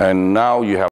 And now you have